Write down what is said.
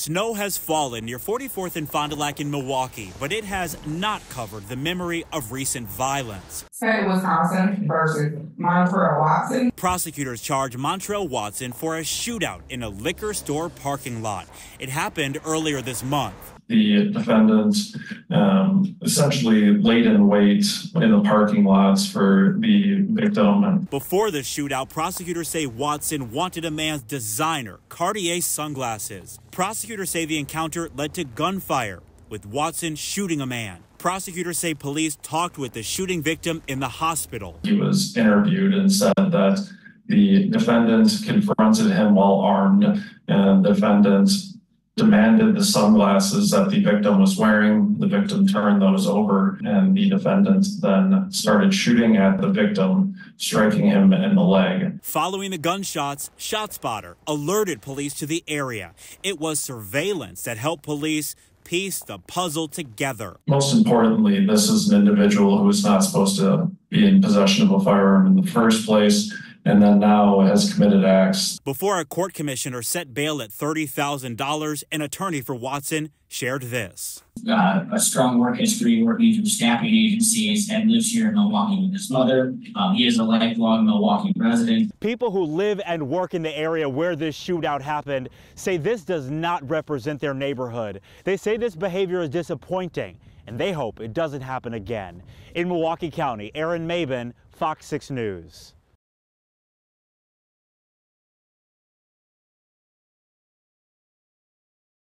Snow has fallen near 44th and Fond du Lac in Milwaukee, but it has not covered the memory of recent violence. St. Wisconsin versus Montrell Watson. Prosecutors charge Montrell Watson for a shootout in a liquor store parking lot. It happened earlier this month. The defendant um, essentially laid in wait in the parking lots for the victim. Before the shootout, prosecutors say Watson wanted a man's designer Cartier sunglasses. Prosecutors say the encounter led to gunfire, with Watson shooting a man. Prosecutors say police talked with the shooting victim in the hospital. He was interviewed and said that the defendant confronted him while armed, and the defendant demanded the sunglasses that the victim was wearing. The victim turned those over, and the defendant then started shooting at the victim, striking him in the leg. Following the gunshots, ShotSpotter alerted police to the area. It was surveillance that helped police piece the puzzle together. Most importantly, this is an individual who is not supposed to be in possession of a firearm in the first place and then now has committed acts. Before a court commissioner set bail at $30,000, an attorney for Watson shared this. Uh, a strong work history working through staffing agencies and lives here in Milwaukee with his mother. Um, he is a lifelong Milwaukee resident. People who live and work in the area where this shootout happened say this does not represent their neighborhood. They say this behavior is disappointing and they hope it doesn't happen again. In Milwaukee County, Aaron Maben, Fox 6 News.